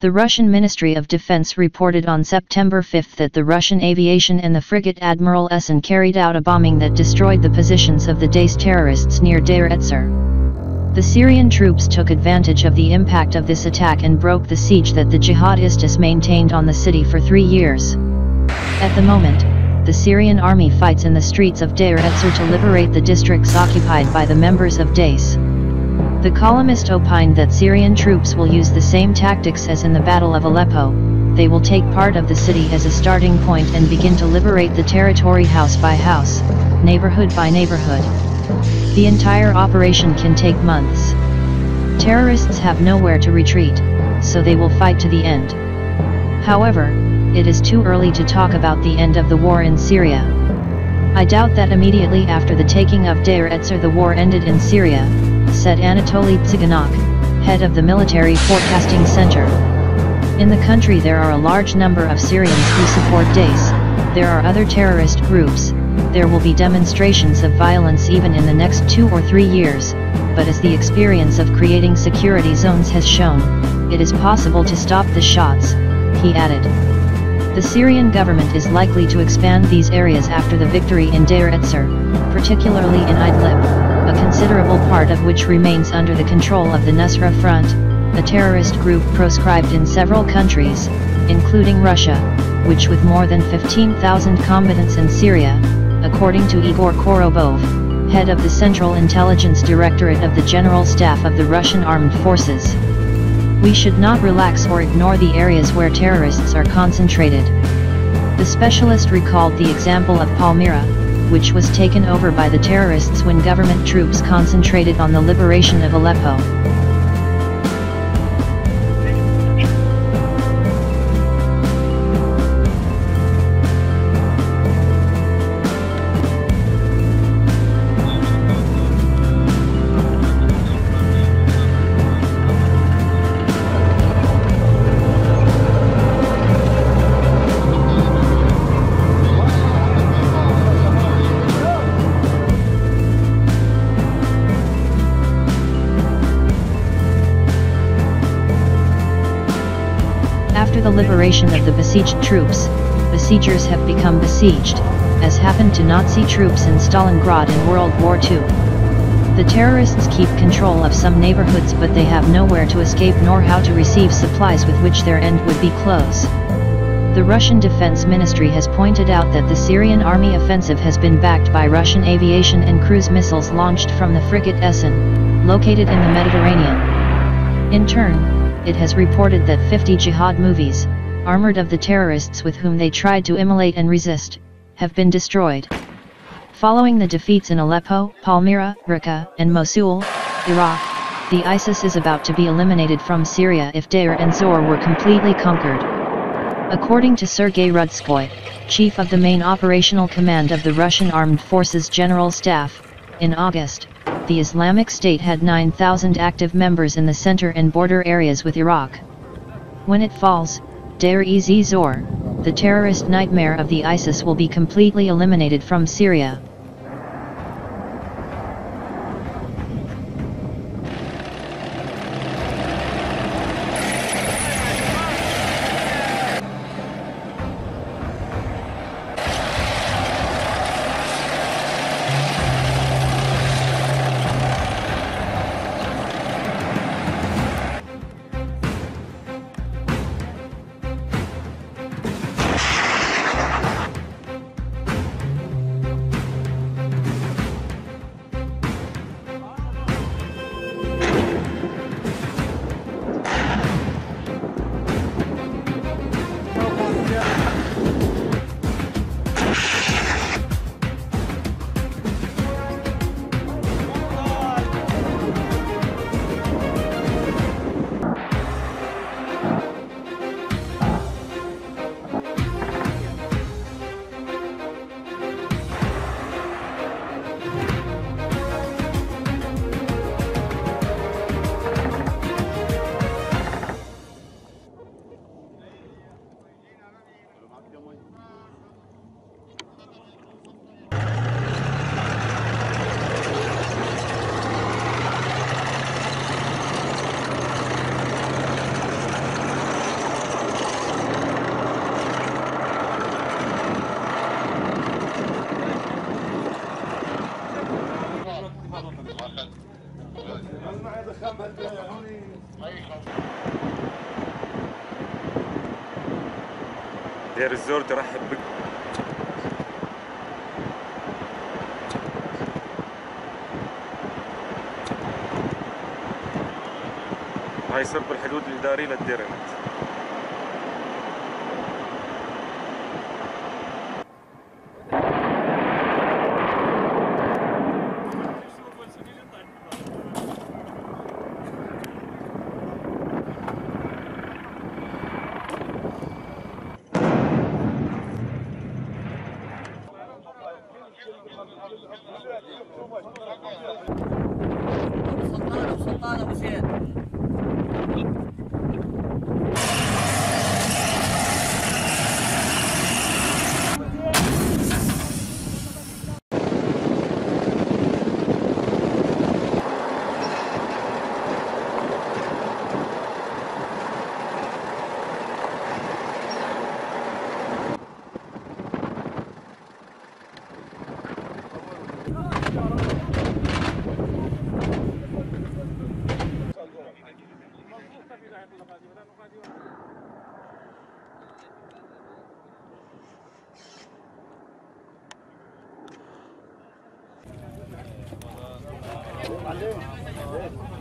The Russian Ministry of Defense reported on September 5 that the Russian aviation and the frigate Admiral Essen carried out a bombing that destroyed the positions of the Daesh terrorists near Deir Ezzor. The Syrian troops took advantage of the impact of this attack and broke the siege that the jihadistas maintained on the city for three years. At the moment, the Syrian army fights in the streets of Deir Ezzor to liberate the districts occupied by the members of Daesh. The columnist opined that Syrian troops will use the same tactics as in the Battle of Aleppo, they will take part of the city as a starting point and begin to liberate the territory house by house, neighborhood by neighborhood. The entire operation can take months. Terrorists have nowhere to retreat, so they will fight to the end. However, it is too early to talk about the end of the war in Syria. I doubt that immediately after the taking of Deir Ezzor the war ended in Syria, said Anatoly Tsiganok, head of the Military Forecasting Center. In the country there are a large number of Syrians who support Daesh, there are other terrorist groups, there will be demonstrations of violence even in the next two or three years, but as the experience of creating security zones has shown, it is possible to stop the shots, he added. The Syrian government is likely to expand these areas after the victory in Deir Ezzor, particularly in Idlib a considerable part of which remains under the control of the Nusra Front, a terrorist group proscribed in several countries, including Russia, which with more than 15,000 combatants in Syria, according to Igor Korobov, head of the Central Intelligence Directorate of the General Staff of the Russian Armed Forces. We should not relax or ignore the areas where terrorists are concentrated. The specialist recalled the example of Palmyra, which was taken over by the terrorists when government troops concentrated on the liberation of Aleppo. The liberation of the besieged troops, besiegers have become besieged, as happened to Nazi troops in Stalingrad in World War II. The terrorists keep control of some neighborhoods but they have nowhere to escape nor how to receive supplies with which their end would be close. The Russian Defense Ministry has pointed out that the Syrian army offensive has been backed by Russian aviation and cruise missiles launched from the frigate Essen, located in the Mediterranean. In turn, it has reported that 50 jihad-mobiles, armored of the terrorists with whom they tried to immolate and resist, have been destroyed. Following the defeats in Aleppo, Palmyra, Raqqa, and Mosul, Iraq, the ISIS is about to be eliminated from Syria if Deir Ezzor were completely conquered. According to Sergei Rudskoy, chief of the main operational command of the Russian Armed Forces General Staff, in August, the Islamic State had 9,000 active members in the center and border areas with Iraq. When it falls, Deir ez Zor, the terrorist nightmare of the ISIS will be completely eliminated from Syria. Montgomery. دير الزور ترحب بك. هاي صرب الحدود الإدارية للديرنت Султанов, Султанов, Султанов, i do